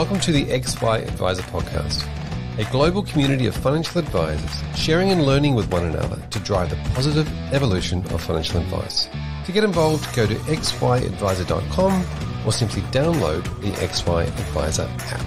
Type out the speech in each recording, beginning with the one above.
Welcome to the XY Adviser Podcast, a global community of financial advisors sharing and learning with one another to drive the positive evolution of financial advice. To get involved, go to xyadviser.com or simply download the XY Adviser app.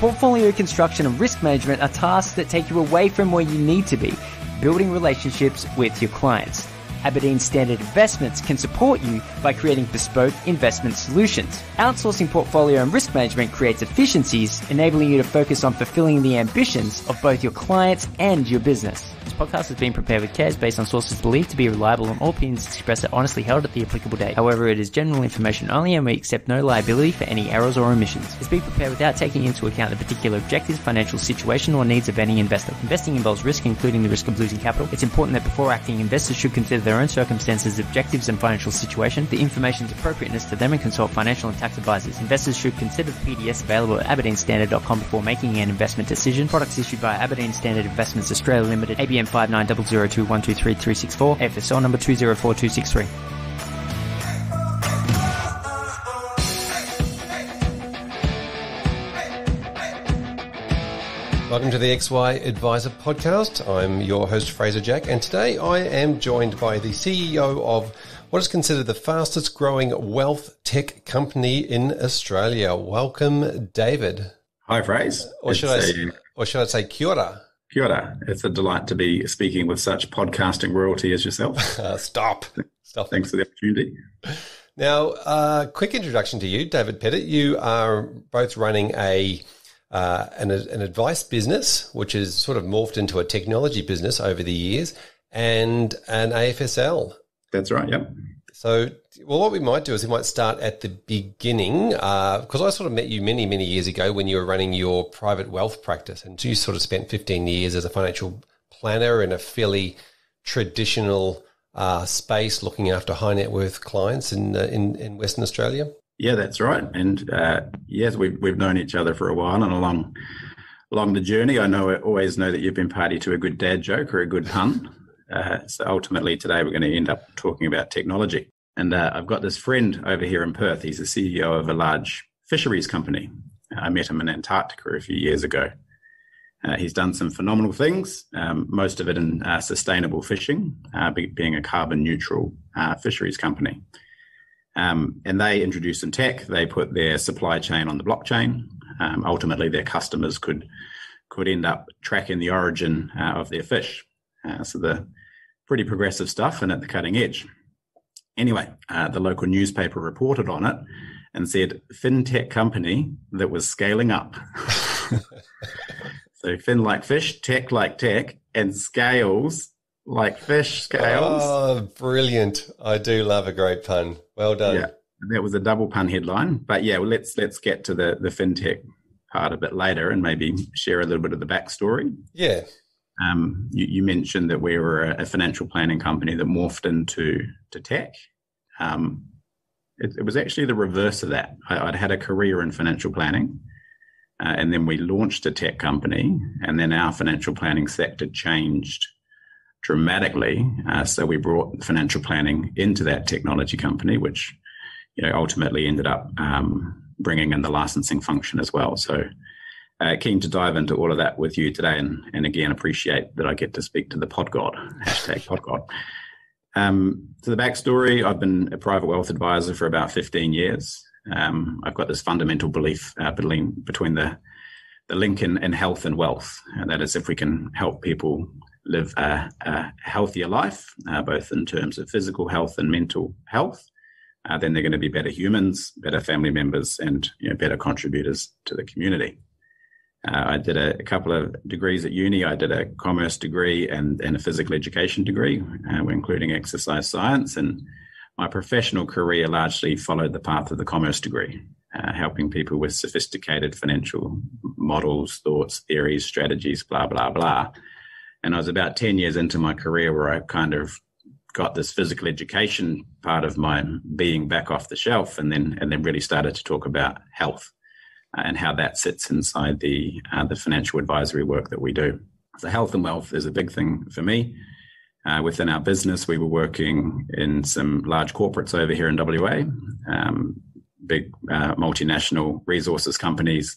Portfolio construction and risk management are tasks that take you away from where you need to be, building relationships with your clients. Aberdeen Standard Investments can support you by creating bespoke investment solutions. Outsourcing portfolio and risk management creates efficiencies, enabling you to focus on fulfilling the ambitions of both your clients and your business. This podcast has been prepared with cares based on sources believed to be reliable and all opinions expressed are honestly held at the applicable date. However, it is general information only and we accept no liability for any errors or omissions. It's been prepared without taking into account the particular objectives, financial situation or needs of any investor. Investing involves risk, including the risk of losing capital. It's important that before acting, investors should consider their own circumstances, objectives and financial situation, the information's appropriateness to them and consult financial and tax advisors. Investors should consider the PDS available at aberdeenstandard.com before making an investment decision. Products issued by Aberdeen Standard Investments Australia Limited, ABN 5900212334, FSL number 204263. Welcome to the XY Adviser podcast. I'm your host, Fraser Jack, and today I am joined by the CEO of what is considered the fastest growing wealth tech company in Australia. Welcome, David. Hi, Fraser. Or should, I, a, or should I say kia ora? Kia ora. It's a delight to be speaking with such podcasting royalty as yourself. uh, stop. Stop. Thanks for the opportunity. Now, uh, quick introduction to you, David Pettit. You are both running a uh, an, an advice business, which has sort of morphed into a technology business over the years, and an AFSL. That's right. Yep. So, well, what we might do is we might start at the beginning, because uh, I sort of met you many, many years ago when you were running your private wealth practice, and you sort of spent 15 years as a financial planner in a fairly traditional uh, space, looking after high net worth clients in, uh, in in Western Australia. Yeah, that's right. And uh, yes, we've we've known each other for a while, and along along the journey, I know I always know that you've been party to a good dad joke or a good pun. Uh, so ultimately, today we're going to end up talking about technology. And uh, I've got this friend over here in Perth. He's the CEO of a large fisheries company. I met him in Antarctica a few years ago. Uh, he's done some phenomenal things, um, most of it in uh, sustainable fishing, uh, being a carbon neutral uh, fisheries company. Um, and they introduced some tech. They put their supply chain on the blockchain. Um, ultimately, their customers could could end up tracking the origin uh, of their fish. Uh, so the pretty progressive stuff and at the cutting edge. Anyway, uh, the local newspaper reported on it and said fintech company that was scaling up. so fin like fish, tech like tech, and scales like fish scales. Oh, brilliant! I do love a great pun. Well done. Yeah, that was a double pun headline. But yeah, well, let's let's get to the the fintech part a bit later and maybe share a little bit of the backstory. Yeah. Um, you, you, mentioned that we were a, financial planning company that morphed into to tech. Um, it, it, was actually the reverse of that. I, would had a career in financial planning, uh, and then we launched a tech company, and then our financial planning sector changed dramatically. Uh, so we brought financial planning into that technology company, which you know ultimately ended up um, bringing in the licensing function as well. So uh, keen to dive into all of that with you today, and, and again appreciate that I get to speak to the pod god hashtag pod god. Um, to the backstory, I've been a private wealth advisor for about 15 years. Um, I've got this fundamental belief uh, between between the the link in, in health and wealth, and that is if we can help people live a, a healthier life, uh, both in terms of physical health and mental health, uh, then they're going to be better humans, better family members, and you know, better contributors to the community. Uh, I did a, a, couple of degrees at uni. I did a commerce degree and, and a physical education degree, uh, including exercise science. And my professional career largely followed the path of the commerce degree, uh, helping people with sophisticated financial models, thoughts, theories, strategies, blah, blah, blah, and I was about 10 years into my career where I kind of got this physical education part of my being back off the shelf and then and then really started to talk about health uh, and how that sits inside the uh, the financial advisory work that we do. So health and wealth is a big thing for me. Uh, within our business, we were working in some large corporates over here in WA, um, big uh, multinational resources companies,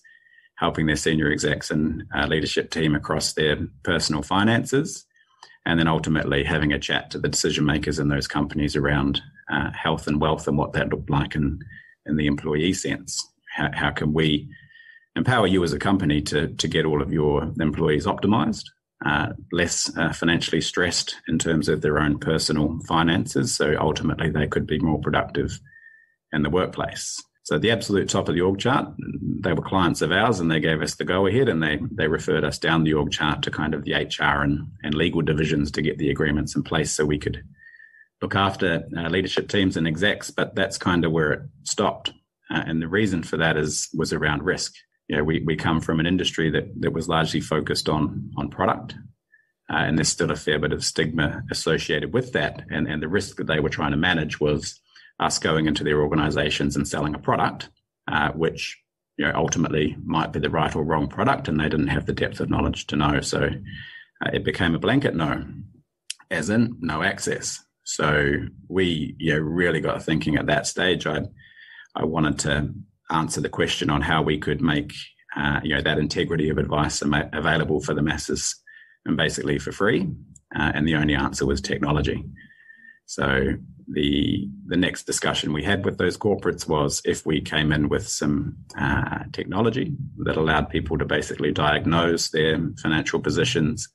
helping their senior execs and uh, leadership team across their personal finances, and then ultimately having a chat to the decision makers in those companies around uh, health and wealth and what that looked like in, in the employee sense. How, how can we empower you as a company to, to get all of your employees optimized? uh, less uh, financially stressed in terms of their own personal finances. So ultimately, they could be more productive in the workplace. So at the absolute top of the org chart, they were clients of ours, and they gave us the go ahead, and they they referred us down the org chart to kind of the HR and and legal divisions to get the agreements in place, so we could look after uh, leadership teams and execs. But that's kind of where it stopped, uh, and the reason for that is was around risk you know, we, we come from an industry that, that was largely focused on, on product. Uh, and there's still a fair bit of stigma associated with that. And, and the risk that they were trying to manage was us going into their organizations and selling a product, uh, which you know, ultimately might be the right or wrong product, and they didn't have the depth of knowledge to know. So uh, it became a blanket no, as in no access. So we you know, really got thinking at that stage. I I wanted to answer the question on how we could make uh, you know that integrity of advice available for the masses and basically for free. Uh, and the only answer was technology. So the the next discussion we had with those corporates was if we came in with some uh, technology that allowed people to basically diagnose their financial positions,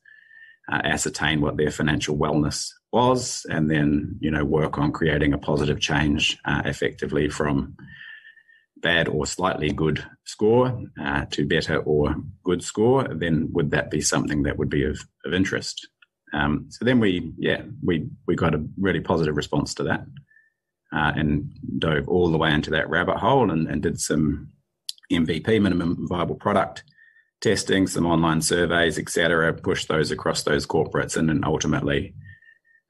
uh, ascertain what their financial wellness was, and then you know work on creating a positive change uh, effectively from bad or slightly good score uh, to better or good score, then would that be something that would be of, of interest? Um, so then we, yeah, we, we got a really positive response to that uh, and dove all the way into that rabbit hole and, and did some MVP, minimum viable product testing, some online surveys, etc. Pushed those across those corporates and then ultimately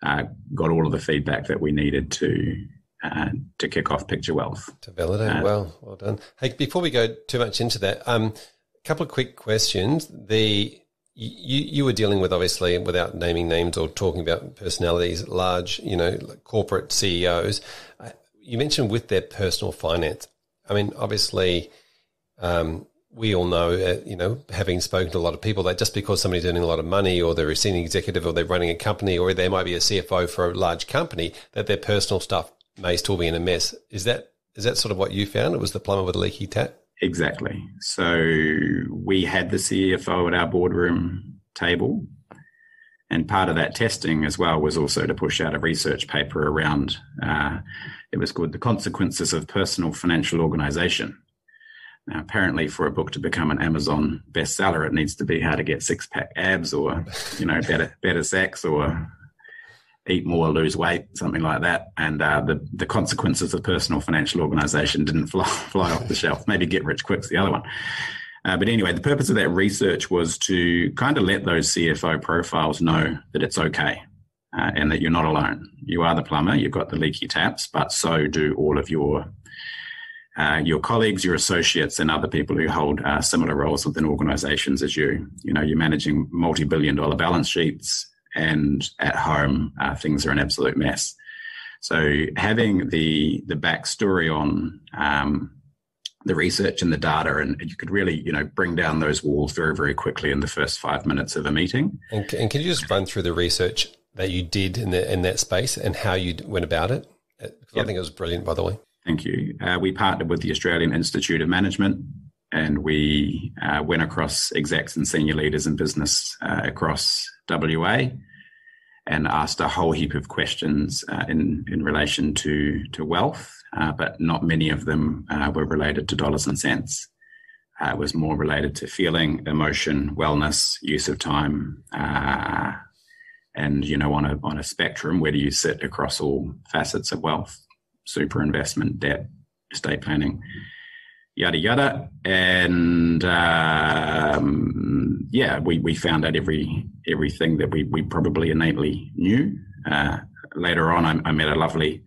uh, got all of the feedback that we needed to uh, to kick off Picture Wealth. To validate, uh, well, well done. Hey, before we go too much into that, a um, couple of quick questions. The you, you were dealing with obviously without naming names or talking about personalities, large, you know, corporate CEOs. Uh, you mentioned with their personal finance. I mean, obviously, um, we all know, uh, you know, having spoken to a lot of people, that just because somebody's earning a lot of money or they're a senior executive or they're running a company or they might be a CFO for a large company, that their personal stuff may still be in a mess. Is that is that sort of what you found? It was the plumber with a leaky tap. Exactly. So we had the CFO at our boardroom table, and part of that testing as well was also to push out a research paper around. Uh, it was called "The Consequences of Personal Financial Organization." Now, apparently, for a book to become an Amazon bestseller, it needs to be how to get six pack abs, or you know, better better sex, or eat more, lose weight, something like that. And uh, the the consequences of personal financial organization didn't fly, fly off the shelf. Maybe get rich quick's the other one. Uh, but anyway, the purpose of that research was to kind of let those CFO profiles know that it's okay uh, and that you're not alone. You are the plumber, you've got the leaky taps, but so do all of your uh, your colleagues, your associates, and other people who hold uh, similar roles within organizations as you. You know, you're managing multi-billion dollar balance sheets and at home uh, things are an absolute mess. So having the the backstory on um, the research and the data, and you could really you know bring down those walls very very quickly in the first five minutes of a meeting. And, and can you just run through the research that you did in the, in that space and how you went about it? Yep. I think it was brilliant, by the way. Thank you. Uh, we partnered with the Australian Institute of Management and we uh, went across execs and senior leaders in business uh, across WA and asked a whole heap of questions uh, in in relation to to wealth, uh, but not many of them uh, were related to dollars and cents. Uh, it was more related to feeling, emotion, wellness, use of time, uh, and you know on a on a spectrum, where do you sit across all facets of wealth, super investment, debt, estate planning yada yada. And um, yeah, we, we found out every everything that we, we probably innately knew. Uh, later on, I, I, met a lovely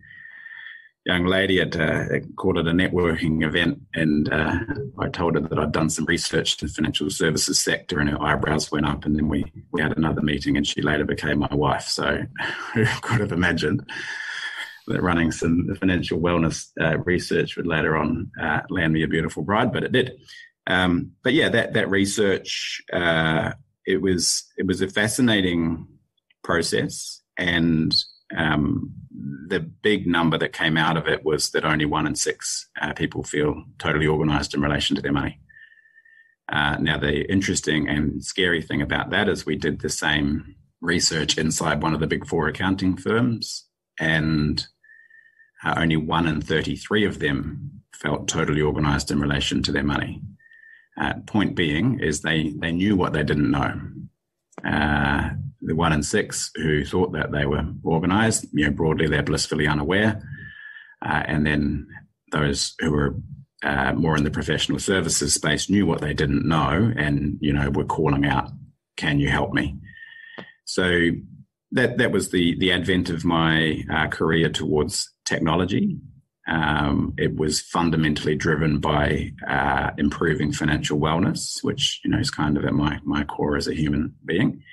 young lady at uh, called it a networking event, and uh, I told her that I'd done some research in the financial services sector, and her eyebrows went up. And then we we had another meeting, and she later became my wife. So who could have imagined running some financial wellness uh, research would later on uh, land me a beautiful bride? But it did. Um, but yeah, that that research uh, it was it was a fascinating process and um, the big number that came out of it was that only one in six uh, people feel totally organized in relation to their money. Uh, now, the interesting and scary thing about that is we did the same research inside one of the big four accounting firms, and uh, only one in 33 of them felt totally organized in relation to their money. Uh, point being is they, they knew what they didn't know. Uh, the one in six who thought that they were organized, you know, broadly they're blissfully unaware. Uh, and then those who were uh, more in the professional services space knew what they didn't know and, you know, were calling out, can you help me? So that, that was the, the advent of my uh, career towards technology. Um, it was fundamentally driven by uh, improving financial wellness, which you know is kind of at my my core as a human being.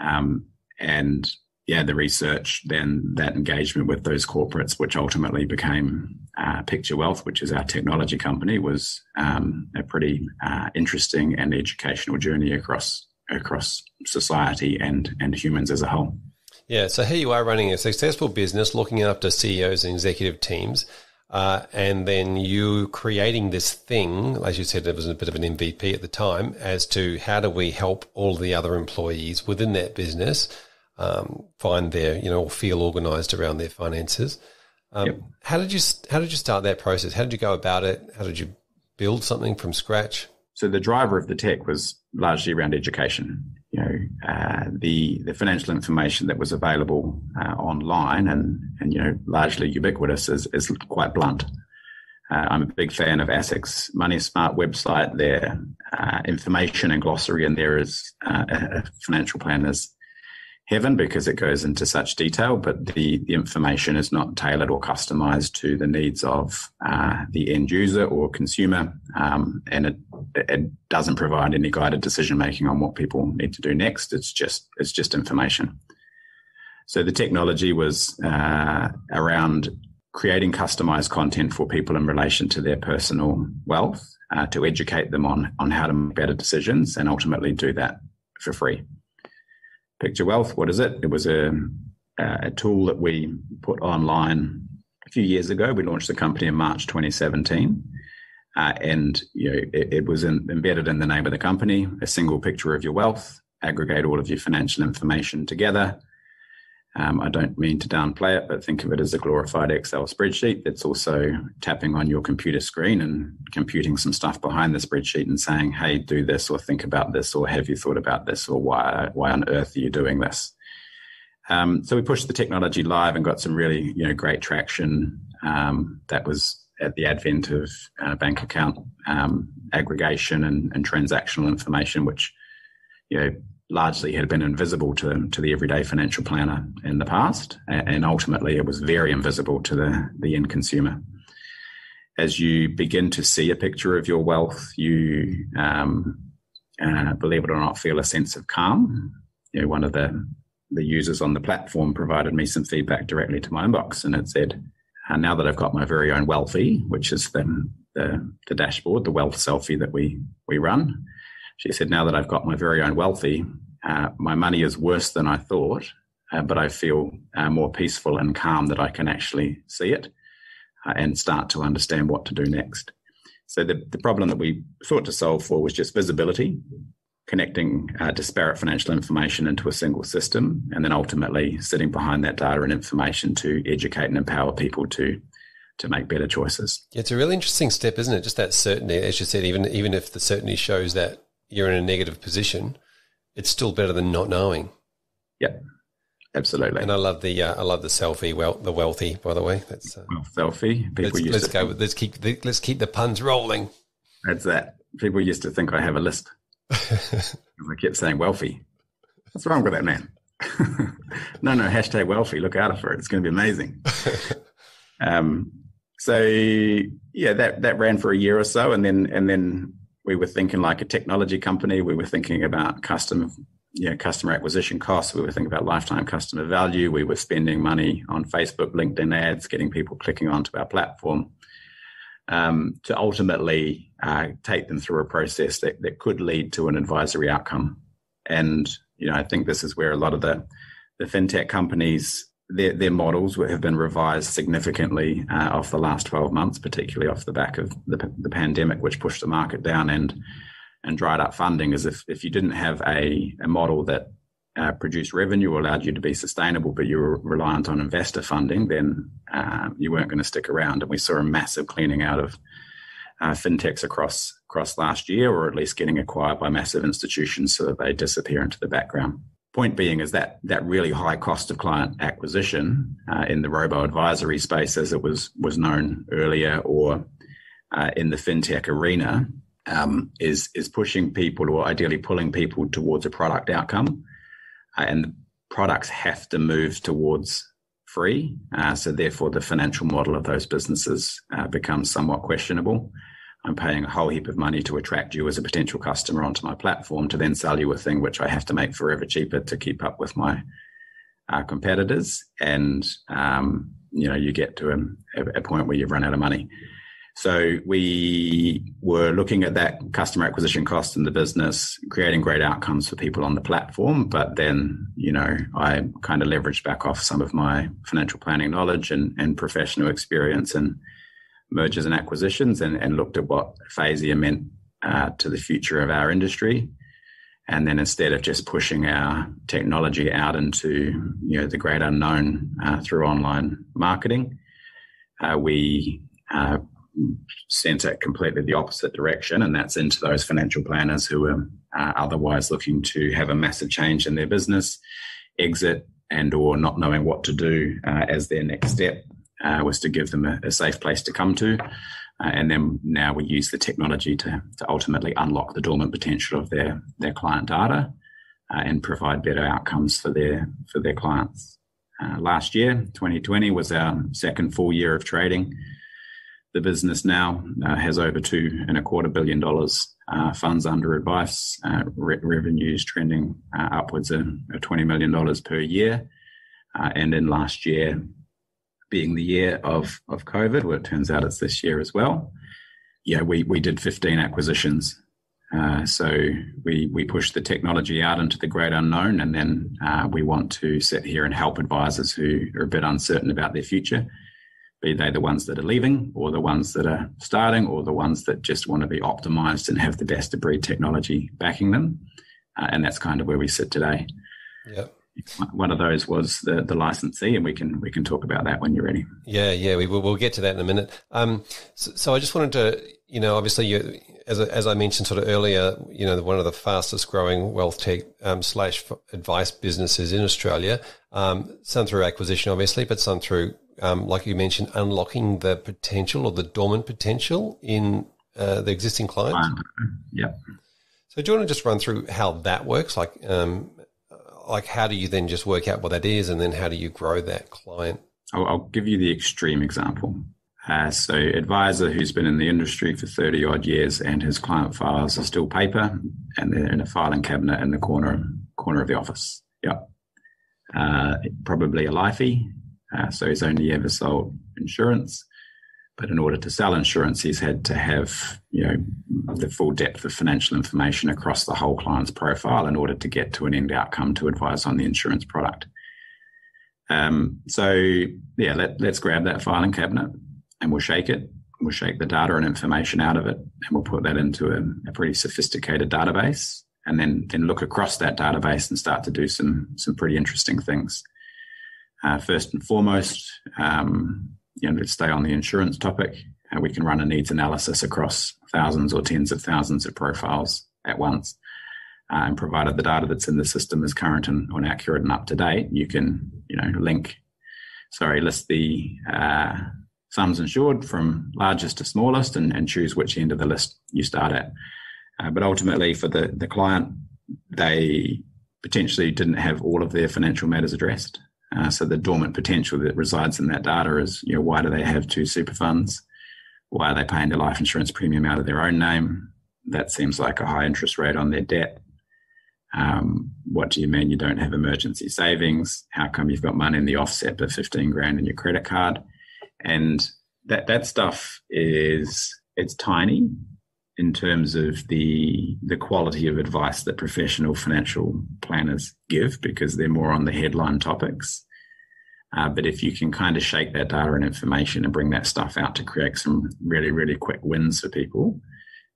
Um, and yeah, the research, then that engagement with those corporates, which ultimately became uh, Picture Wealth, which is our technology company, was um, a pretty uh, interesting and educational journey across across society and and humans as a whole. Yeah, so here you are running a successful business, looking after CEOs and executive teams, uh, and then you creating this thing, as you said, it was a bit of an MVP at the time, as to how do we help all the other employees within that business um, find their, you know, feel organised around their finances. Um, yep. How did you how did you start that process? How did you go about it? How did you build something from scratch? So the driver of the tech was largely around education. You know, uh, the the financial information that was available uh, online and and you know largely ubiquitous is is quite blunt. Uh, I'm a big fan of ASIC's Money Smart website. Their uh, information and glossary in there is uh, a financial planners heaven because it goes into such detail, but the, the information is not tailored or customized to the needs of uh, the end user or consumer. Um, and it, it doesn't provide any guided decision making on what people need to do next. It's just, it's just information. So the technology was uh, around creating customized content for people in relation to their personal wealth uh, to educate them on, on how to make better decisions and ultimately do that for free. Picture Wealth, what is it? It was a, a tool that we put online a few years ago. We launched the company in March 2017. Uh, and you know, it, it was in, embedded in the name of the company, a single picture of your wealth, aggregate all of your financial information together, um, I don't mean to downplay it, but think of it as a glorified Excel spreadsheet that's also tapping on your computer screen and computing some stuff behind the spreadsheet and saying, "Hey, do this," or "Think about this," or "Have you thought about this?" or "Why? Why on earth are you doing this?" Um, so we pushed the technology live and got some really, you know, great traction. Um, that was at the advent of uh, bank account um, aggregation and, and transactional information, which you know largely had been invisible to, to the everyday financial planner in the past, and ultimately it was very invisible to the, the end consumer. As you begin to see a picture of your wealth, you, um, uh, believe it or not, feel a sense of calm. You know, one of the, the users on the platform provided me some feedback directly to my inbox, and it said, uh, now that I've got my very own wealthy, which is the, the, the dashboard, the wealth selfie that we, we run, she said, Now that I've got my very own wealthy, uh, my money is worse than I thought, uh, but I feel uh, more peaceful and calm that I can actually see it uh, and start to understand what to do next. So, the, the problem that we sought to solve for was just visibility, connecting uh, disparate financial information into a single system, and then ultimately sitting behind that data and information to educate and empower people to to make better choices. It's a really interesting step, isn't it? Just that certainty, as you said, even even if the certainty shows that you're in a negative position, it's still better than not knowing. Yeah, absolutely. And I love the uh, I love the selfie, well, the wealthy. By the way, that's uh, well, selfie. People let's, let's go. Think, let's keep the, let's keep the puns rolling. That's that. People used to think I have a list. I kept saying wealthy. What's wrong with that man? no, no, hashtag wealthy. Look out for it. It's going to be amazing. Um, so yeah, that that ran for a year or so, and then and then we were thinking like a technology company. We were thinking about customer know, customer acquisition costs. We were thinking about lifetime customer value. We were spending money on Facebook, LinkedIn ads, getting people clicking onto our platform um, to ultimately uh, take them through a process that, that could lead to an advisory outcome. And, you know, I think this is where a lot of the, the fintech companies, their, their models have been revised significantly uh, off the last 12 months, particularly off the back of the, the pandemic, which pushed the market down and, and dried up funding. As if, if you didn't have a, a model that uh, produced revenue, allowed you to be sustainable, but you were reliant on investor funding, then uh, you weren't going to stick around. And we saw a massive cleaning out of uh, fintechs across across last year, or at least getting acquired by massive institutions so that they disappear into the background. Point being is that that really high cost of client acquisition uh, in the robo advisory space, as it was was known earlier, or uh, in the fintech arena, um, is is pushing people, or ideally pulling people towards a product outcome uh, and the products have to move towards free. Uh, so therefore, the financial model of those businesses uh, becomes somewhat questionable. I'm paying a whole heap of money to attract you as a potential customer onto my platform to then sell you a thing which I have to make forever cheaper to keep up with my uh, competitors. And, um, you know, you get to a, a, point where you've run out of money. So we were looking at that customer acquisition cost in the business, creating great outcomes for people on the platform. But then, you know, I kind of leveraged back off some of my financial planning knowledge and, and professional experience and mergers and acquisitions and, and looked at what FASEA meant uh, to the future of our industry. And then instead of just pushing our technology out into, you know, the great unknown uh, through online marketing, uh, we uh, sent it completely the opposite direction, and that's into those financial planners who are uh, otherwise looking to have a massive change in their business, exit, and or not knowing what to do uh, as their next step uh, was to give them a, a, safe place to come to. Uh, and then now we use the technology to, to ultimately unlock the dormant potential of their, their client data uh, and provide better outcomes for their for their clients. Uh, last year, 2020, was our second full year of trading. The business now uh, has over two and a quarter billion dollars uh, funds under advice, uh, re- revenues trending uh, upwards of, of $20 million per year. Uh, and in last year, being the year of, of COVID, well, it turns out it's this year as well. Yeah, we, we did 15 acquisitions. Uh, so we, we push the technology out into the great unknown, and then we want to sit here and help advisors who are a bit uncertain about their future be they the ones that are leaving or the ones that are starting or the ones that just want to be optimized and have the best of breed technology backing them. Uh, and that's kind of where we sit today. Yeah. One of those was the, the licensee, and we can we can talk about that when you're ready. Yeah, yeah, we will. We'll get to that in a minute. Um, so, so I just wanted to, you know, obviously, you, as as I mentioned sort of earlier, you know, one of the fastest growing wealth tech um, slash advice businesses in Australia. Um, some through acquisition, obviously, but some through um, like you mentioned, unlocking the potential or the dormant potential in uh, the existing clients? Yeah. So do you want to just run through how that works? Like, um, like how do you then just work out what that is, and then how do you grow that client? I'll, I'll give you the extreme example. Uh, so, advisor who's been in the industry for thirty odd years, and his client files are still paper, and they're in a filing cabinet in the corner corner of the office. Yep. Uh, probably a lifey, uh, so he's only ever sold insurance. But in order to sell insurance, he's had to have, you know, the full depth of financial information across the whole client's profile in order to get to an end outcome to advise on the insurance product. Um, so yeah, let, let's grab that filing cabinet and we'll shake it. We'll shake the data and information out of it, and we'll put that into a, a pretty sophisticated database, and then then look across that database and start to do some some pretty interesting things. Uh, first and foremost, um, you know, let's stay on the insurance topic. Uh, we can run a needs analysis across thousands or tens of thousands of profiles at once. Uh, and provided the data that's in the system is current and, and, accurate and up to date, you can, you know, link, sorry, list the uh, sums insured from largest to smallest and, and, choose which end of the list you start at. Uh, but ultimately, for the, the client, they potentially didn't have all of their financial matters addressed. Uh, so the dormant potential that resides in that data is, you know, why do they have two super funds? Why are they paying their life insurance premium out of their own name? That seems like a high interest rate on their debt. Um, what do you mean you don't have emergency savings? How come you've got money in the offset but 15 grand in your credit card? And that, that stuff is, it's tiny in terms of the, the quality of advice that professional financial planners give because they're more on the headline topics. Uh, but if you can kind of shake that data and information and bring that stuff out to create some really, really quick wins for people,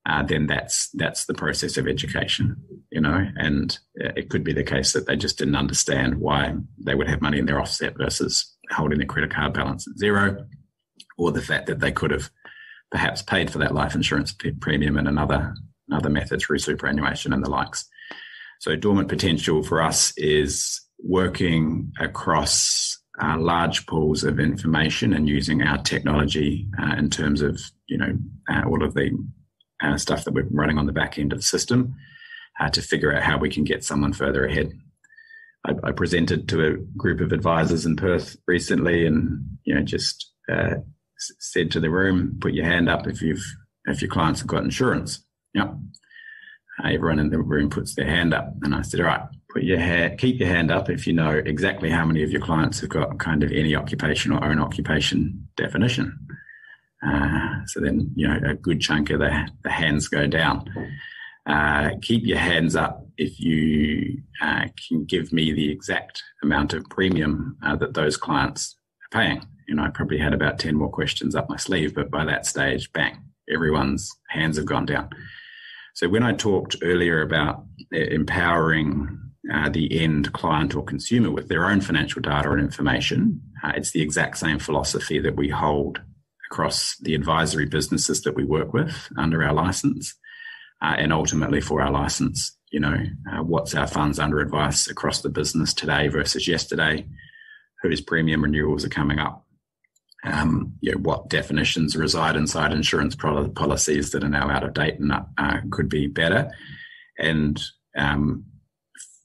uh, then that's that's the process of education, you know. And it could be the case that they just didn't understand why they would have money in their offset versus holding their credit card balance at zero, or the fact that they could have perhaps paid for that life insurance premium in another another method through superannuation and the likes. So dormant potential for us is working across uh, large pools of information and using our technology uh, in terms of you know uh, all of the uh, stuff that we're running on the back end of the system uh, to figure out how we can get someone further ahead. I, I, presented to a group of advisors in Perth recently, and you know just uh, said to the room, "Put your hand up if you've if your clients have got insurance." Yep. Everyone in the room puts their hand up, and I said, "All right, put your hand, keep your hand up if you know exactly how many of your clients have got kind of any occupation or own occupation definition." Uh, so then, you know, a good chunk of the, the hands go down. Uh, keep your hands up if you uh, can give me the exact amount of premium uh, that those clients are paying. You know, I probably had about 10 more questions up my sleeve, but by that stage, bang, everyone's hands have gone down. So when I talked earlier about empowering uh, the end client or consumer with their own financial data and information, uh, it's the exact same philosophy that we hold across the advisory businesses that we work with under our license, uh, and ultimately for our license. You know, uh, what's our funds under advice across the business today versus yesterday? Whose premium renewals are coming up? Um, you know, what definitions reside inside insurance policies that are now out of date and uh, could be better? And um,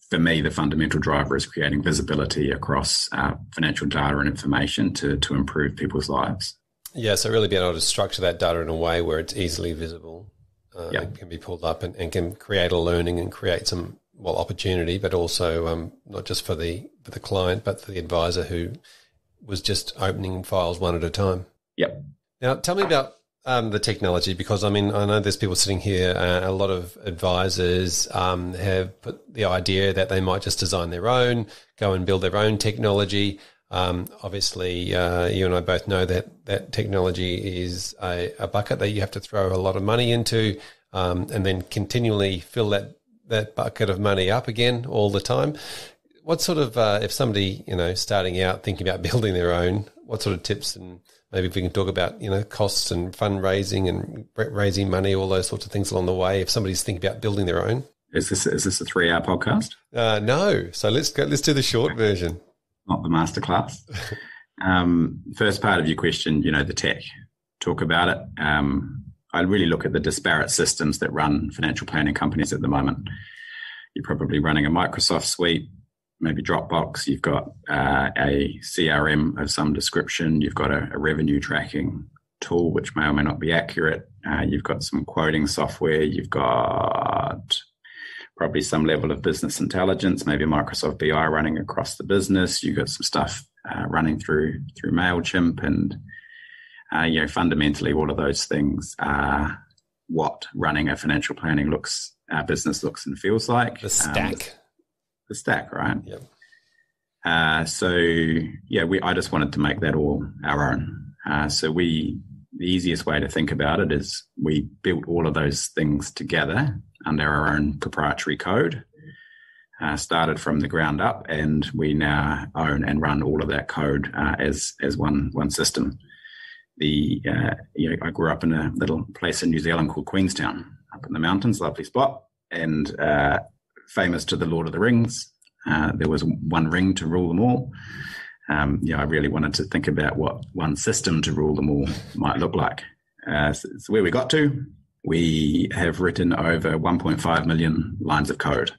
for me, the fundamental driver is creating visibility across uh, financial data and information to to improve people's lives. Yeah, so really being able to structure that data in a way where it's easily visible, uh, yeah. can be pulled up and, and, can create a learning and create some well opportunity, but also um, not just for the for the client, but for the advisor who was just opening files one at a time. Yep. Now, tell me about um, the technology because I mean I know there's people sitting here. Uh, a lot of advisors um, have put the idea that they might just design their own, go and build their own technology. Um, obviously, uh, you and I both know that that technology is a, a, bucket that you have to throw a lot of money into, um, and then continually fill that that bucket of money up again all the time. What sort of uh, if somebody you know starting out thinking about building their own, what sort of tips and maybe if we can talk about you know costs and fundraising and raising money, all those sorts of things along the way. If somebody's thinking about building their own, is this is this a three hour podcast? Uh, no, so let's go. Let's do the short version not the masterclass. um, first part of your question, you know, the tech. Talk about it. Um, I really look at the disparate systems that run financial planning companies at the moment. You're probably running a Microsoft suite, maybe Dropbox. You've got uh, a CRM of some description. You've got a, a, revenue tracking tool, which may or may not be accurate. Uh, you've got some quoting software. You've got probably some level of business intelligence, maybe Microsoft BI running across the business. You've got some stuff uh, running through through Mailchimp, and uh, you know fundamentally all of those things are what running a financial planning looks, our business looks and feels like. The stack, um, the, stack, right? Yep. Uh, so yeah, we I just wanted to make that all our own. Uh, so we the easiest way to think about it is we built all of those things together under our own proprietary code. Uh, started from the ground up, and we now own and run all of that code uh, as as one one system. The uh, you know, I grew up in a little place in New Zealand called Queenstown, up in the mountains, lovely spot, and uh, famous to the Lord of the Rings. Uh, there was one ring to rule them all. Um, I really wanted to think about what one system to rule them all might look like. Uh, so, so where we got to, we have written over 1.5 million lines of code.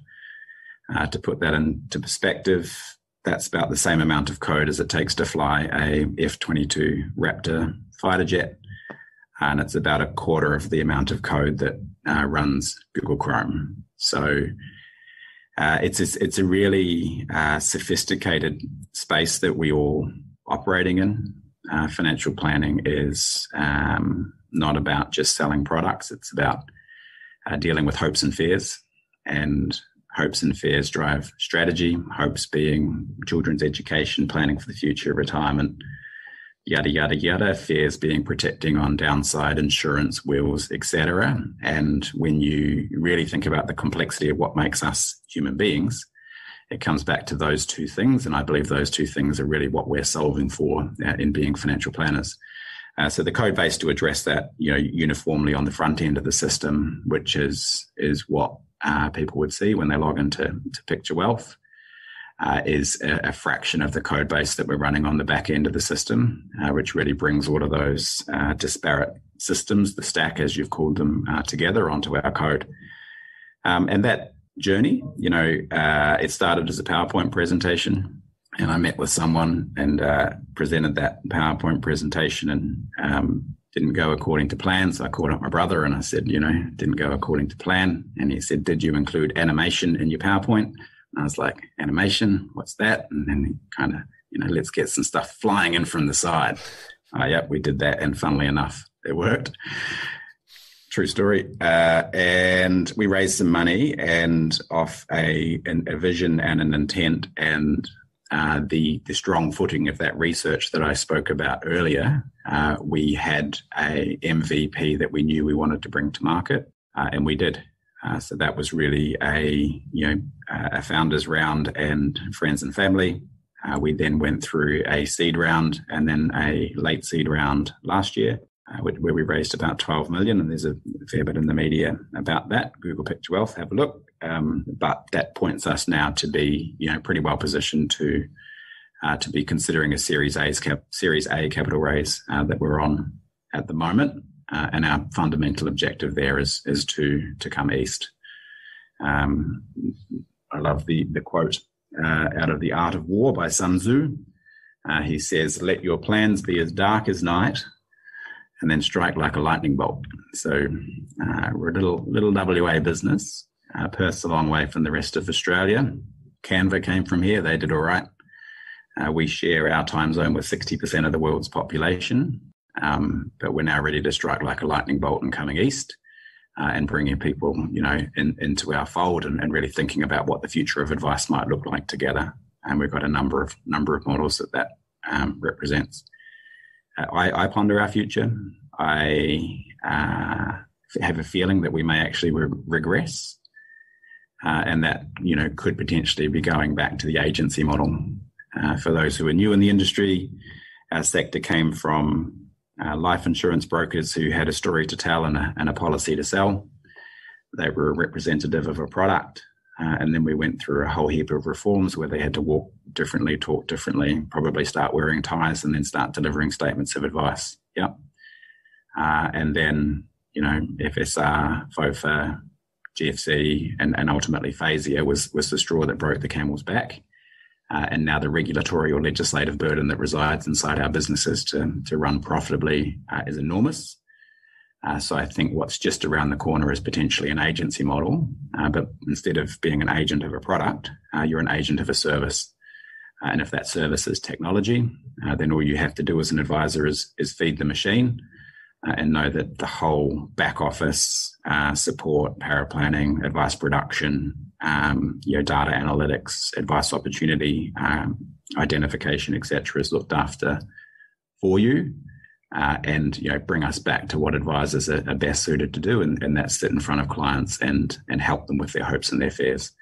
Uh, to put that into perspective, that's about the same amount of code as it takes to fly a F-22 Raptor fighter jet, and it's about a quarter of the amount of code that uh, runs Google Chrome. So uh, it's it's a really uh, sophisticated space that we all operating in. Uh, financial planning is um, not about just selling products; it's about uh, dealing with hopes and fears, and hopes and fears drive strategy. Hopes being children's education, planning for the future, retirement, yada yada yada. Fears being protecting on downside, insurance, wills, etc. And when you really think about the complexity of what makes us human beings, it comes back to those two things. And I believe those two things are really what we're solving for uh, in being financial planners. Uh, so the code base to address that, you know, uniformly on the front end of the system, which is is what uh, people would see when they log into to Picture Wealth, uh, is a, a, fraction of the code base that we're running on the back end of the system, uh, which really brings all of those uh, disparate systems, the stack as you've called them, uh, together onto our code. Um, and that journey, you know, it started as a PowerPoint presentation and I met with someone and uh, presented that PowerPoint presentation and um, didn't go according to plan. So I called up my brother and I said, you know, didn't go according to plan. And he said, did you include animation in your PowerPoint? And I was like, animation, what's that? And then kind of, you know, let's get some stuff flying in from the side. Uh, yep, we did that. And funnily enough, it worked. True story. Uh, and we raised some money and off a, a vision and an intent and uh, the the strong footing of that research that I spoke about earlier, uh, we had a MVP that we knew we wanted to bring to market, uh, and we did. Uh, so that was really a you know a founders round and friends and family. Uh, we then went through a seed round and then a late seed round last year, where we raised about 12 million. And there's a fair bit in the media about that. Google Picture Wealth, have a look. Um, but that points us now to be, you know, pretty well positioned to uh, to be considering a Series A Series A capital raise uh, that we're on at the moment. Uh, and our fundamental objective there is is to to come east. Um, I love the the quote uh, out of the Art of War by Sun Tzu. Uh, he says, "Let your plans be as dark as night." And then strike like a lightning bolt. So uh, we're a little little WA business, uh, Perth's a long way from the rest of Australia. Canva came from here. They did all right. Uh, we share our time zone with 60% of the world's population, um, but we're now ready to strike like a lightning bolt and coming east uh, and bringing people, you know, in, into our fold and, and, really thinking about what the future of advice might look like together. And we've got a number of number of models that that um, represents. Uh, I, I, ponder our future. I uh, have a feeling that we may actually re- regress uh, and that you know could potentially be going back to the agency model. Uh, for those who are new in the industry, our sector came from uh, life insurance brokers who had a story to tell and a, and a, policy to sell. They were representative of a product, uh, and then we went through a whole heap of reforms where they had to walk differently, talk differently, probably start wearing ties, and then start delivering statements of advice. Yep. Uh, and then you know FSR, FOFA, GFC, and, and ultimately FASEA was, was the straw that broke the camel's back. Uh, and now the regulatory or legislative burden that resides inside our businesses to, to run profitably uh, is enormous. Uh, so I think what's just around the corner is potentially an agency model, uh, but instead of being an agent of a product, uh, you're an agent of a service. Uh, and if that service is technology, then all you have to do as an advisor is, is feed the machine uh, and know that the whole back office uh, support, paraplanning, advice production, um, you know, data analytics, advice opportunity, um, identification, etc., is looked after for you. Uh, and you know, bring us back to what advisors are, are best suited to do, and, and that's sit in front of clients and and help them with their hopes and their fears.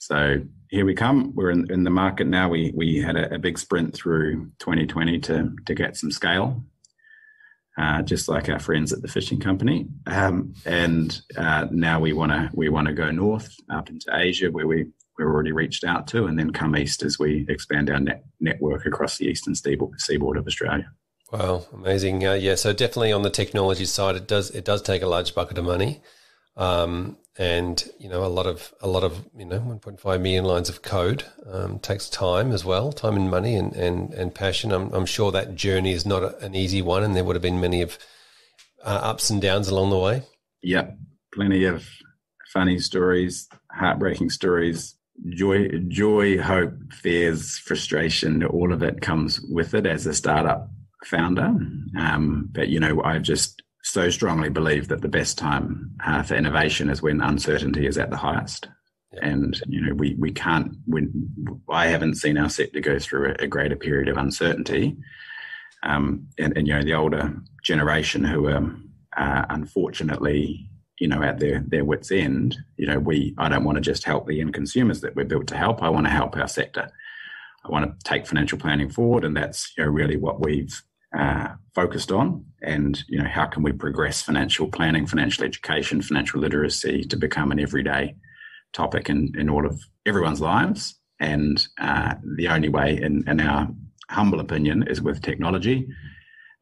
So here we come. We're in, in the market now. We we had a, a big sprint through 2020 to to get some scale uh, just like our friends at the fishing company. Um, and uh, now we want to we want to go north up into Asia, where we we're already reached out to, and then come east as we expand our net network across the eastern seaboard of Australia. Wow, amazing! Uh, yeah, so definitely on the technology side, it does it does take a large bucket of money. Um, and you know a lot of a lot of you know 1.5 million lines of code um, takes time as well, time and money and and, and passion. I'm, I'm sure that journey is not a, an easy one, and there would have been many of uh, ups and downs along the way. Yeah, plenty of funny stories, heartbreaking stories, joy, joy, hope, fears, frustration. All of it comes with it as a startup founder. Um, but you know, I've just so strongly believe that the best time uh, for innovation is when uncertainty is at the highest. Yeah. And you know, we we can't. When I haven't seen our sector go through a, a greater period of uncertainty. Um, and, and, you know, the older generation who are uh, unfortunately, you know, at their their wits end. You know, we I don't want to just help the end consumers that we're built to help. I want to help our sector. I want to take financial planning forward, and that's you know really what we've uh, focused on, and you know how can we progress financial planning, financial education, financial literacy to become an everyday topic in, in all of everyone's lives. And uh, the only way, in, in our humble opinion, is with technology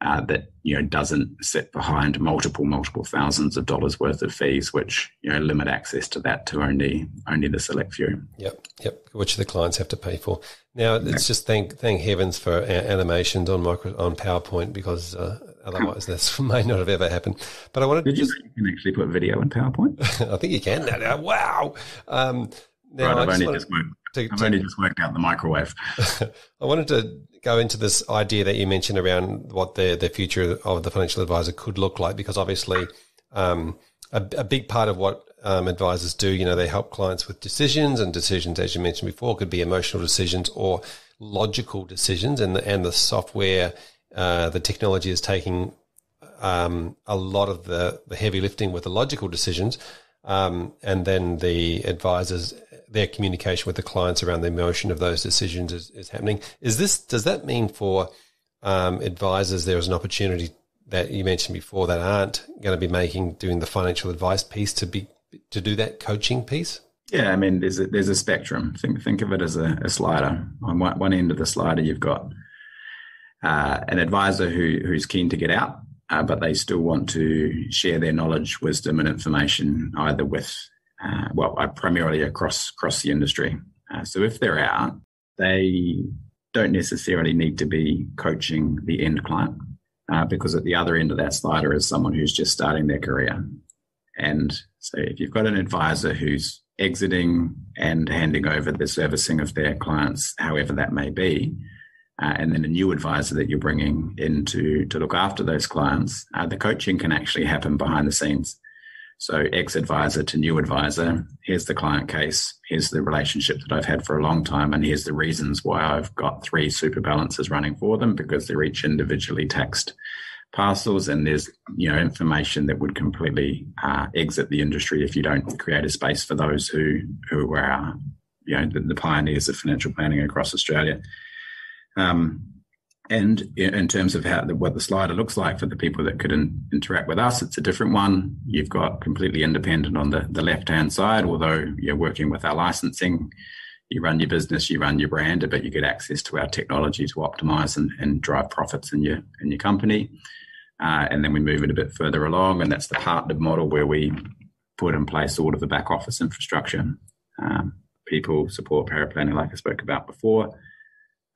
uh, that you know doesn't sit behind multiple multiple thousands of dollars worth of fees, which you know limit access to that to only only the select few. Yep, yep. Which the clients have to pay for. Now it's just thank thank heavens for animations on micro on PowerPoint because uh, otherwise this may not have ever happened. But I wanted Did to just, you, can actually put video in PowerPoint. I think you can now. Wow. Um, now right, I've, only just, worked, to, I've to, only just worked out the microwave. I wanted to go into this idea that you mentioned around what the the future of the financial advisor could look like, because obviously um, a, a, big part of what um, advisors do, you know, they help clients with decisions, and decisions, as you mentioned before, could be emotional decisions or logical decisions, and the, and the software, uh, the technology is taking um, a lot of the, the heavy lifting with the logical decisions. Um, and then the advisors their communication with the clients around the emotion of those decisions is, is happening. Is this does that mean for um, advisors there is an opportunity that you mentioned before that aren't going to be making doing the financial advice piece to be to do that coaching piece? Yeah, I mean, there's a, there's a spectrum. Think think of it as a, a slider. On one, one, end of the slider, you've got uh, an advisor who who's keen to get out, uh, but they still want to share their knowledge, wisdom, and information either with uh, well, primarily across across the industry. Uh, so if they're out, they don't necessarily need to be coaching the end client uh, because at the other end of that slider is someone who's just starting their career. And so if you've got an advisor who's exiting and handing over the servicing of their clients, however that may be, uh, and then a new advisor that you're bringing in to, to look after those clients, uh, the coaching can actually happen behind the scenes. So ex advisor to new advisor, here's the client case, here's the relationship that I've had for a long time, and here's the reasons why I've got three super balances running for them because they're each individually taxed parcels and there's you know information that would completely uh, exit the industry if you don't create a space for those who who are you know the, the pioneers of financial planning across Australia. Um, and in terms of how what the slider looks like for the people that could in, interact with us, it's a different one. You've got completely independent on the, the left hand side, although you're working with our licensing. You run your business, you run your brand, but you get access to our technology to optimize and, and drive profits in your in your company. Uh, and then we move it a bit further along, and that's the partnered model where we put in place all of the back office infrastructure, um, people support paraplanning, like I spoke about before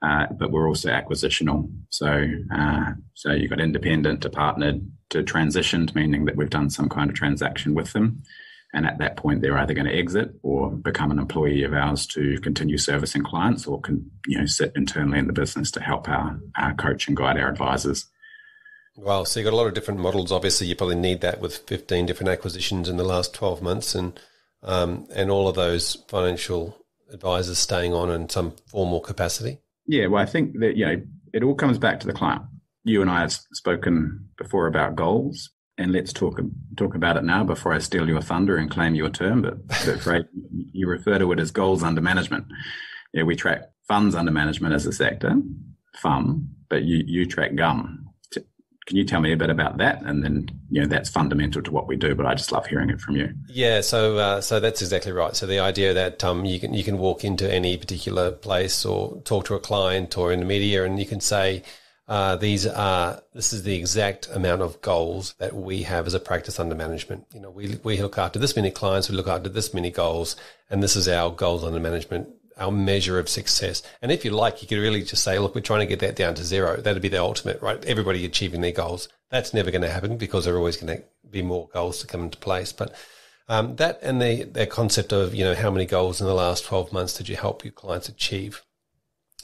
uh, but we're also acquisitional. So, uh, so you've got independent to partnered to transitioned, meaning that we've done some kind of transaction with them. And at that point, they're either going to exit or become an employee of ours to continue servicing clients or can, you know, sit internally in the business to help our, our coach and guide our advisors. Wow. So you've got a lot of different models. Obviously, you probably need that with 15 different acquisitions in the last 12 months and, um, and all of those financial advisors staying on in some formal capacity. Yeah, well, I think that you know it all comes back to the client. You and I have spoken before about goals, and let's talk talk about it now before I steal your thunder and claim your term. But, but right, you refer to it as goals under management. Yeah, we track funds under management as a sector, FUM, but you you track GUM, can you tell me a bit about that? And then, you know, that's fundamental to what we do, but I just love hearing it from you. Yeah, so uh, so that's exactly right. So the idea that um, you can you can walk into any particular place or talk to a client or in the media, and you can say, Uh, these are this is the exact amount of goals that we have as a practice under management. You know, we we look after this many clients, we look after this many goals, and this is our goals under management, our measure of success. And if you like, you could really just say, look, we're trying to get that down to zero. That'd be the ultimate, right? Everybody achieving their goals. That's never going to happen because there are always going to be more goals to come into place. But um, that and the, the concept of, you know, how many goals in the last 12 months did you help your clients achieve?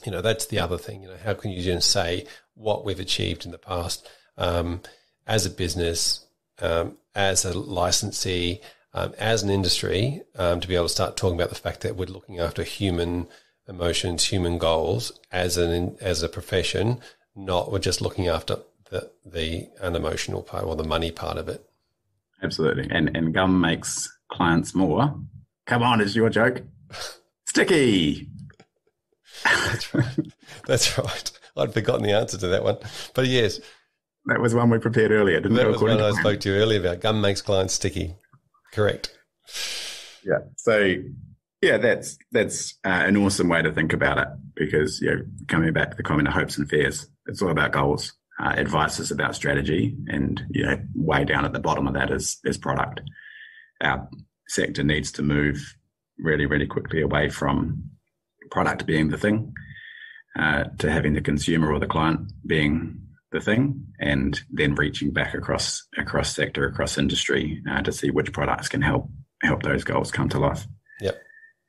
You know, that's the other thing. You know, how can you just say what we've achieved in the past um, as a business, um, as a licensee, um, as an industry, um, to be able to start talking about the fact that we're looking after human emotions, human goals as an as a profession, not we're just looking after the the unemotional part or the money part of it. Absolutely, and and gum makes clients more. Come on, is your joke sticky? That's right. That's right. I'd forgotten the answer to that one, but yes, that was one we prepared earlier. Didn't that was one I spoke to you earlier about. Gum makes clients sticky. Correct. Yeah. So yeah, that's that's uh, an awesome way to think about it because you know, coming back to the comment of hopes and fears, it's all about goals. Uh, advice is about strategy, and you know, way down at the bottom of that is is product. Our sector needs to move really, really quickly away from product being the thing uh, to having the consumer or the client being the thing, and then reaching back across across sector, across industry uh, to see which products can help help those goals come to life. Yep.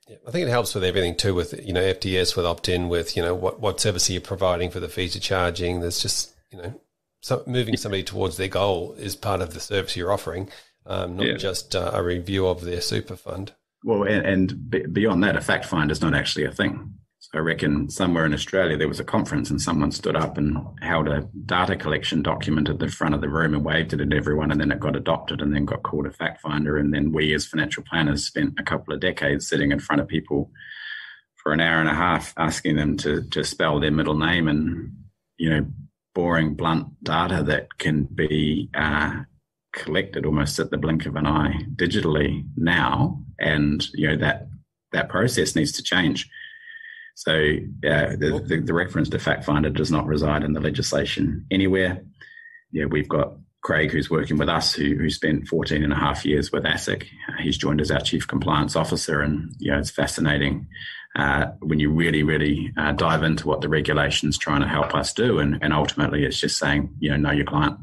yep. I think it helps with everything too, with you know FDS, with opt-in, with you know what what service are you providing for the fees you're charging. There's just you know so moving somebody towards their goal is part of the service you're offering, um, not yeah. just uh, a review of their super fund. Well, and, and beyond that, a fact find is not actually a thing. I reckon somewhere in Australia there was a conference and someone stood up and held a data collection document at the front of the room and waved it at everyone, and then it got adopted and then got called a fact finder. And then we, as financial planners, spent a couple of decades sitting in front of people for an hour and a half asking them to to spell their middle name and you know boring blunt data that can be uh, collected almost at the blink of an eye digitally now, and you know that that process needs to change so uh, the, the, the, reference to fact finder does not reside in the legislation anywhere. Yeah, we've got Craig, who's working with us, who, who spent 14 and a half years with ASIC. Uh, he's joined as our chief compliance officer, and you know it's fascinating uh, when you really, really uh, dive into what the regulation's trying to help us do, and, and ultimately it's just saying, you know, know your client.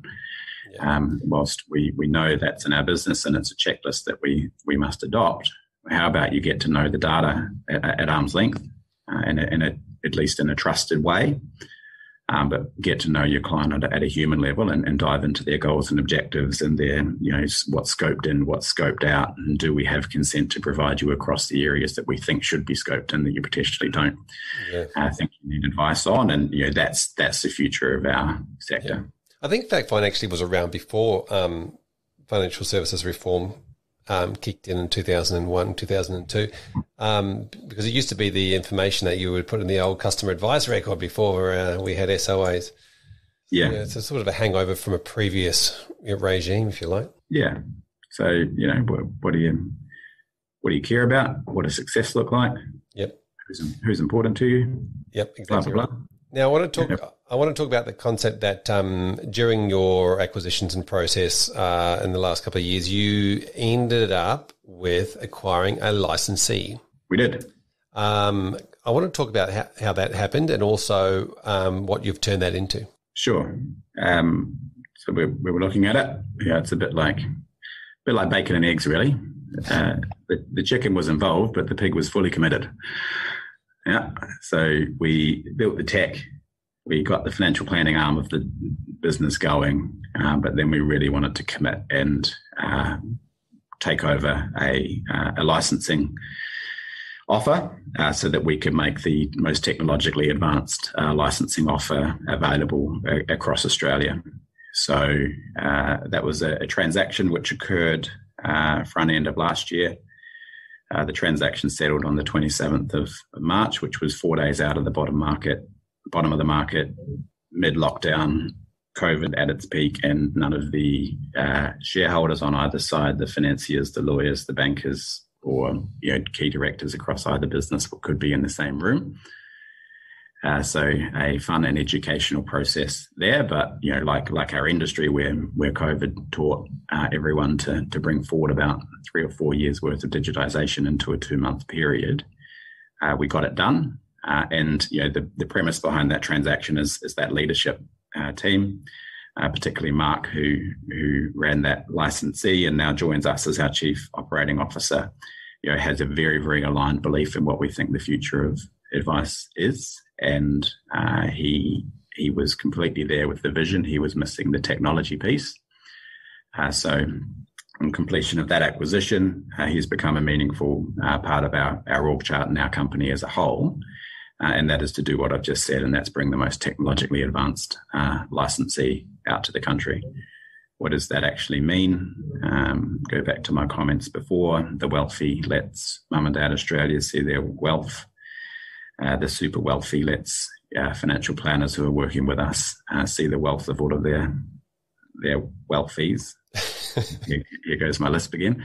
Yeah. Um, whilst we we know that's in our business and it's a checklist that we we must adopt, how about you get to know the data at, at arm's length? Uh, in, a, in a, at least in a trusted way. Um, but get to know your client at a, at a human level and, and, dive into their goals and objectives and their, you know, what's scoped in, what's scoped out, and do we have consent to provide you across the areas that we think should be scoped in that you potentially don't? Yeah. I think you need advice on, and you know that's that's the future of our sector. Yeah. I think FactFind actually was around before um, financial services reform um, kicked in in 2001, 2002, um, because it used to be the information that you would put in the old customer advice record before uh, we had SOAs. Yeah. yeah. It's a sort of a hangover from a previous regime, if you like. Yeah. So, you know, what, what do you, what do you care about? What does success look like? Yep. Who's, who's important to you? Yep. Exactly. Blah, blah, blah. Now, I want to talk. Yep. I want to talk about the concept that um, during your acquisitions and process uh, in the last couple of years, you ended up with acquiring a licensee. We did. Um, I want to talk about how, how that happened and also um, what you've turned that into. Sure. Um, so we, we, were looking at it. Yeah, it's a bit like a bit like bacon and eggs, really. Uh, the, the chicken was involved, but the pig was fully committed. Yeah. So we built the tech we got the financial planning arm of the business going, uh, but then we really wanted to commit and uh, take over a, uh, a licensing offer uh, so that we could make the most technologically advanced uh, licensing offer available a- across Australia. So uh, that was a, a, transaction which occurred front end of last year. the transaction settled on the 27th of March, which was four days out of the bottom market bottom of the market, mid lockdown, COVID at its peak, and none of the uh, shareholders on either side, the financiers, the lawyers, the bankers, or you know key directors across either business could be in the same room. Uh, so a fun and educational process there, but you know, like like our industry, where where COVID taught uh, everyone to to bring forward about three or four years worth of digitization into a two month period, uh, we got it done. Uh, and you know, the the premise behind that transaction is is that leadership uh, team. Uh, particularly Mark, who who ran that licensee and now joins us as our chief operating officer, you know, has a very very aligned belief in what we think the future of advice is, and uh, he he was completely there with the vision. He was missing the technology piece. Uh, so, on completion of that acquisition, uh, he's become a meaningful uh, part of our our org chart and our company as a whole. Uh, and that is to do what I've just said, and that's bring the most technologically advanced uh, licensee out to the country. What does that actually mean? Um, go back to my comments before. The wealthy lets mum and dad Australia see their wealth uh, the super wealthy lets uh, financial planners who are working with us uh, see the wealth of all of their their wealthies. here, goes my lisp again.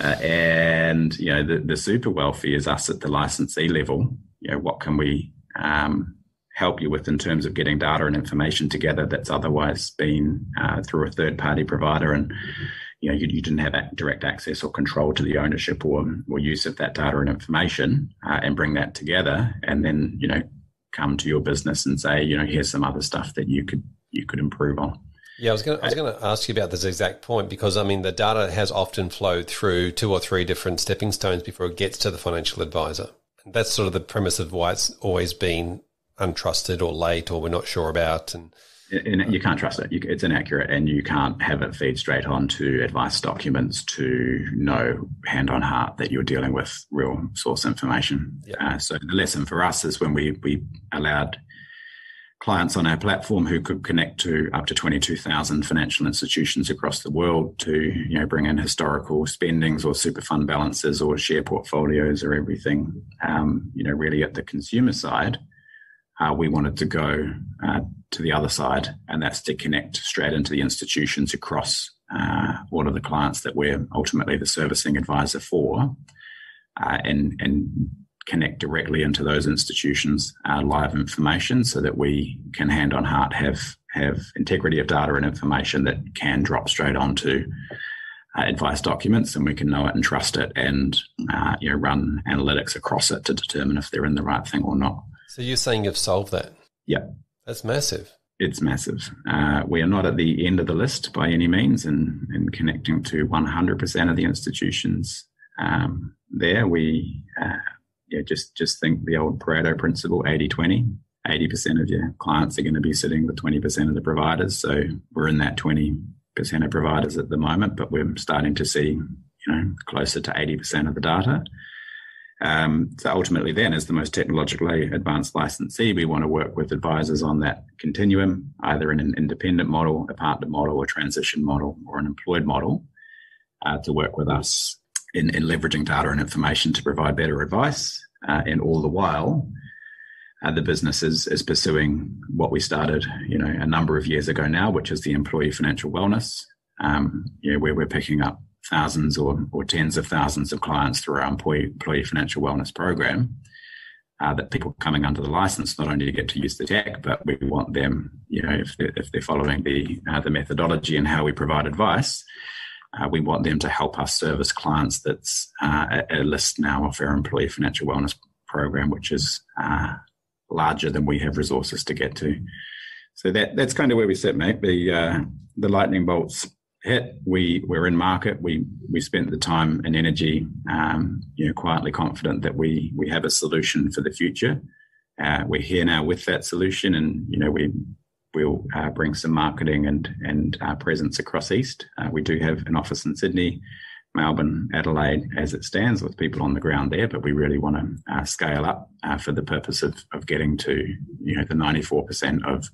Uh, and you know, the, the super wealthy is us at the licensee level. You know, what can we um, help you with in terms of getting data and information together that's otherwise been uh, through a third party provider and you know you, you, didn't have direct access or control to the ownership or, or use of that data and information uh, and bring that together and then you know come to your business and say you know here's some other stuff that you could you could improve on yeah, I was going to, I was going to ask you about this exact point because I mean the data has often flowed through two or three different stepping stones before it gets to the financial advisor. And that's sort of the premise of why it's always been untrusted or late or we're not sure about. And you can't trust it. it's inaccurate, and you can't have it feed straight on to advice documents to know hand on heart that you're dealing with real source information. Uh, so the lesson for us is when we we allowed clients on our platform who could connect to up to 22,000 financial institutions across the world to you know bring in historical spendings or super fund balances or share portfolios or everything um, you know really at the consumer side uh, we wanted to go uh, to the other side, and that's to connect straight into the institutions across uh, all of the clients that we're ultimately the servicing advisor for, uh, and and connect directly into those institutions uh, live information, so that we can hand on heart have have integrity of data and information that can drop straight onto uh, advice documents, and we can know it and trust it, and uh, you know run analytics across it to determine if they're in the right thing or not. So you're saying you've solved that? Yeah. That's massive. It's massive. Uh, we are not at the end of the list by any means in, in connecting to 100% of the institutions um, there. We uh, yeah, just, just think the old Pareto principle 80 20. 80% of your clients are going to be sitting with 20% of the providers. So we're in that 20% of providers at the moment, but we're starting to see, you know, closer to 80% of the data. Um, so ultimately, then, as the most technologically advanced licensee, we want to work with advisors on that continuum, either in an independent model, a partner model, a transition model, or an employed model, uh, to work with us in, in, leveraging data and information to provide better advice. Uh, and all the while, uh, the business is, is pursuing what we started, you know, a number of years ago now, which is the employee financial wellness, um, where we're picking up thousands or, or tens of thousands of clients through our employee, employee financial wellness program. Uh, that people coming under the license not only get to use the tech, but we want them, you know, if they're, if they're following the uh, the methodology and how we provide advice, uh, we want them to help us service clients that's uh, a, list now of our employee financial wellness program, which is uh, larger than we have resources to get to. So that that's kind of where we sit, mate. The uh, the lightning bolts hit, We we're in market. We we spent the time and energy, um, you know, quietly confident that we we have a solution for the future. Uh, we're here now with that solution, and you know we we'll uh, bring some marketing and and uh, presence across east. Uh, we do have an office in Sydney, Melbourne, Adelaide, as it stands, with people on the ground there. But we really want to uh, scale up uh, for the purpose of of getting to you know the ninety four percent of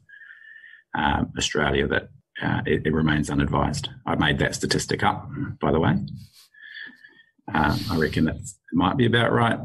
Australia that uh, it, it, remains unadvised. I made that statistic up, by the way. Um, I reckon that might be about right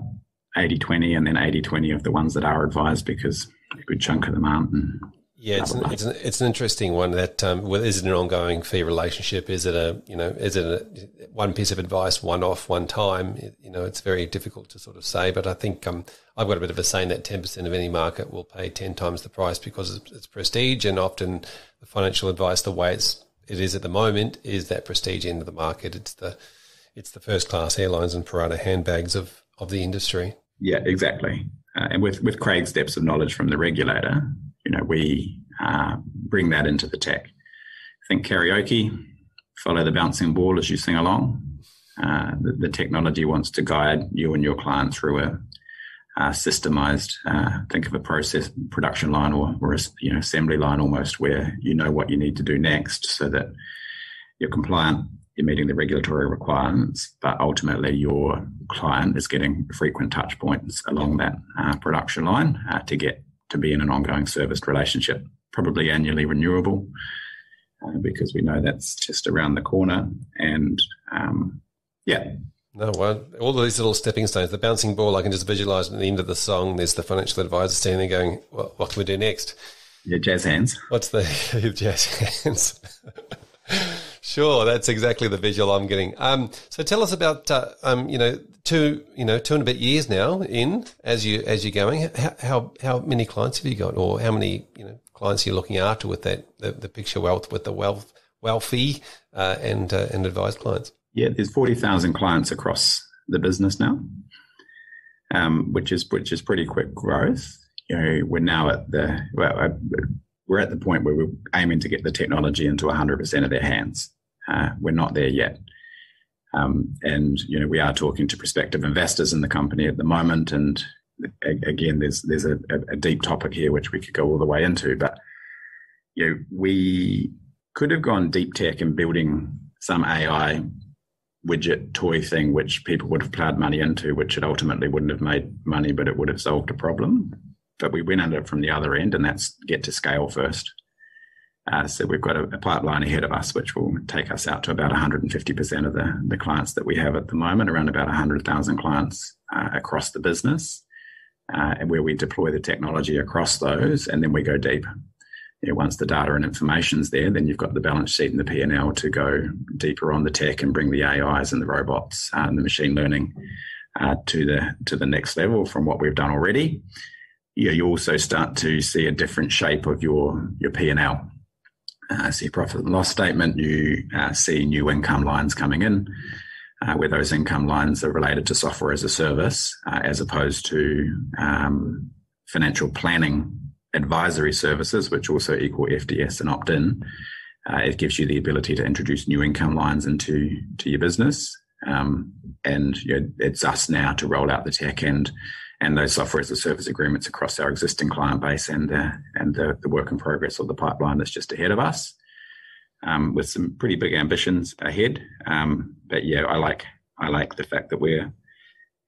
80 20, and then 80 20 of the ones that are advised because a good chunk of them aren't. And Yeah, it's an, it's an, it's an interesting one. That um, well, is it an ongoing fee relationship? Is it a you know is it a one piece of advice, one off, one time? You know, it's very difficult to sort of say. But I think um, I've got a bit of a saying that ten percent of any market will pay ten times the price because it's, it's prestige, and often the financial advice, the way it's it is at the moment, is that prestige end of the market. It's the it's the first class airlines and Prada handbags of of the industry. Yeah, exactly. Uh, and with with Craig's depths of knowledge from the regulator, you know, we uh, bring that into the tech. Think karaoke, follow the bouncing ball as you sing along. Uh, the, the, technology wants to guide you and your client through a, a systemized, uh, think of a process production line or, or a you know assembly line almost, where you know what you need to do next, so that you're compliant, you're meeting the regulatory requirements, but ultimately your client is getting frequent touch points along that uh, production line uh, to get to be in an ongoing serviced relationship, probably annually renewable, uh, because we know that's just around the corner. And um, yeah. No, well, all these little stepping stones, the bouncing ball, I can just visualize at the end of the song. There's the financial advisor standing there going, well, what can we do next? Yeah, jazz hands. What's the jazz hands? Sure, that's exactly the visual I'm getting. Um, so tell us about, uh, um, you know, two, you know, two and a bit years now in as you as you're going. How, how how many clients have you got, or how many you know clients you're looking after with that the, the PictureWealth with the wealth wealthy uh, and uh, and advised clients? Yeah, there's forty thousand clients across the business now, um, which is which is pretty quick growth. You know, we're now at the well, we're at the point where we're aiming to get the technology into 100% of their hands. Uh, we're not there yet. Um, and you know we are talking to prospective investors in the company at the moment and again there's there's a, a, deep topic here which we could go all the way into but you know we could have gone deep tech and building some ai widget toy thing which people would have plowed money into which it ultimately wouldn't have made money but it would have solved a problem but we went at it from the other end, and that's get to scale first. Uh, so we've got a, a, pipeline ahead of us, which will take us out to about 150% of the, the clients that we have at the moment, around about 100,000 clients uh, across the business, uh, and where we deploy the technology across those, and then we go deep. You know, once the data and information's there, then you've got the balance sheet and the P&L to go deeper on the tech and bring the AIs and the robots uh, and the machine learning uh, to the to the next level from what we've done already you, you also start to see a different shape of your your P and L. Uh, see profit and loss statement. You uh, see new income lines coming in, uh, where those income lines are related to software as a service, uh, as opposed to um, financial planning advisory services, which also equal FDS and opt in. Uh, it gives you the ability to introduce new income lines into to your business, um, and you know, it's us now to roll out the tech and and those software as a service agreements across our existing client base and uh, and the, the, work in progress or the pipeline that's just ahead of us, um, with some pretty big ambitions ahead. Um, but yeah, I like I like the fact that we're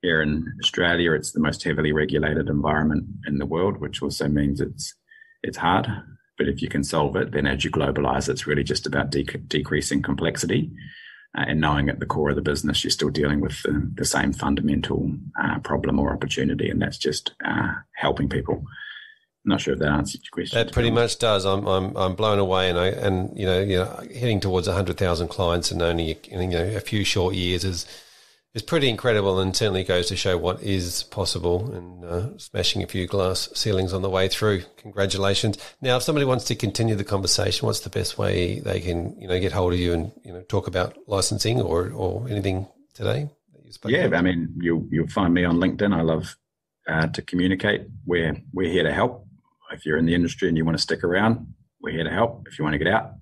here in Australia. It's the most heavily regulated environment in the world, which also means it's it's hard. But if you can solve it, then as you globalize, it's really just about de- decreasing complexity uh, and knowing at the core of the business you're still dealing with the, the same fundamental uh, problem or opportunity, and that's just uh, helping people. I'm not sure if that answers your question. That pretty much does. I'm I'm I'm blown away, and I and you know you know heading towards hundred thousand clients in only you know a few short years is is pretty incredible and certainly goes to show what is possible and uh, smashing a few glass ceilings on the way through. Congratulations. Now, if somebody wants to continue the conversation, what's the best way they can, you know, get hold of you and, you know, talk about licensing or, or anything today? yeah, about? I mean, you'll, you'll find me on LinkedIn. I love uh, to communicate. We're, we're here to help. If you're in the industry and you want to stick around, we're here to help. If you want to get out,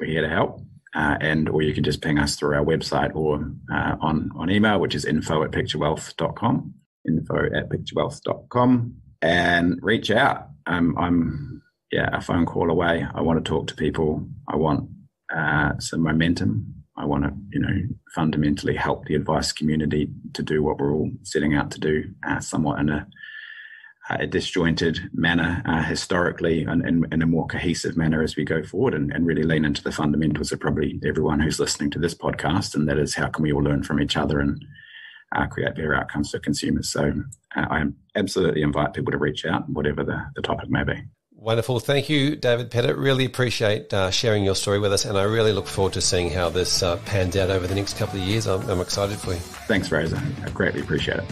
we're here to help uh, and or you can just ping us through our website or uh, on on email, which is info at picturewealth.com, info at picturewealth.com, and reach out. Um, I'm yeah a phone call away. I want to talk to people. I want uh, some momentum. I want to you know fundamentally help the advice community to do what we're all setting out to do, uh, somewhat in a a disjointed manner uh, historically and, in a more cohesive manner as we go forward and, and, really lean into the fundamentals of probably everyone who's listening to this podcast. And that is how can we all learn from each other and uh, create better outcomes for consumers. So uh, I absolutely invite people to reach out, whatever the, the topic may be. Wonderful. Thank you, David Pettit. Really appreciate uh, sharing your story with us, and I really look forward to seeing how this uh, pans out over the next couple of years. I'm, I'm excited for you. Thanks, Fraser. I greatly appreciate it.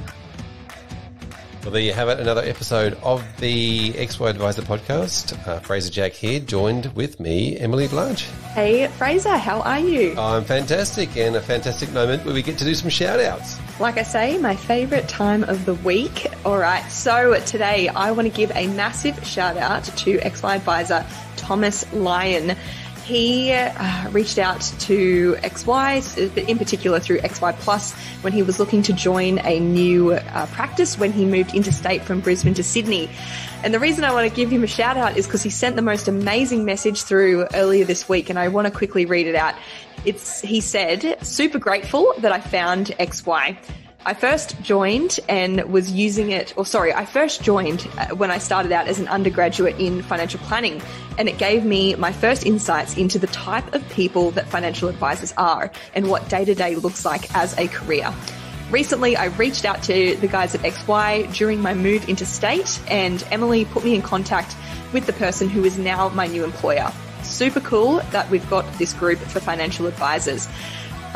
Well, there you have it. Another episode of the XY Adviser podcast. Uh, Fraser Jack here, joined with me, Emily Blanche. Hey, Fraser, how are you? I'm fantastic, and a fantastic moment where we get to do some shout outs. Like I say, my favorite time of the week. All right, so today I want to give a massive shout out to XY Advisor Thomas Lyon he uh, reached out to XY, in particular through XY Plus, when he was looking to join a new uh, practice when he moved interstate from Brisbane to Sydney. And the reason I want to give him a shout out is because he sent the most amazing message through earlier this week, and I want to quickly read it out. It's, he said, super grateful that I found XY. I first joined and was using it, or sorry, I first joined uh, when I started out as an undergraduate in financial planning, and it gave me my first insights into the type of people that financial advisors are and what day to day looks like as a career. Recently, I reached out to the guys at XY during my move into state, and Emily put me in contact with the person who is now my new employer. Super cool that we've got this group for financial advisors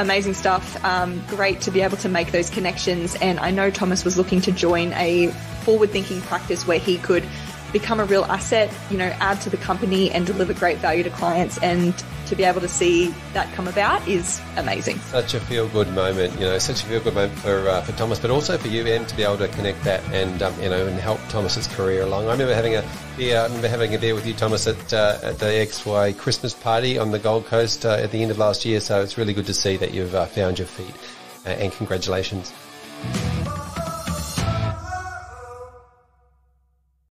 amazing stuff. Um, great to be able to make those connections. And I know Thomas was looking to join a forward thinking practice where he could become a real asset, you know, add to the company and deliver great value to clients. And to be able to see that come about is amazing. Such a feel good moment, you know, such a feel good moment for uh, for Thomas, but also for you, Em, to be able to connect that and um, you know and help Thomas's career along. I remember having a beer, I remember having a beer with you, Thomas, at uh, at the XY Christmas party on the Gold Coast uh, at the end of last year. So it's really good to see that you've uh, found your feet, uh, and congratulations.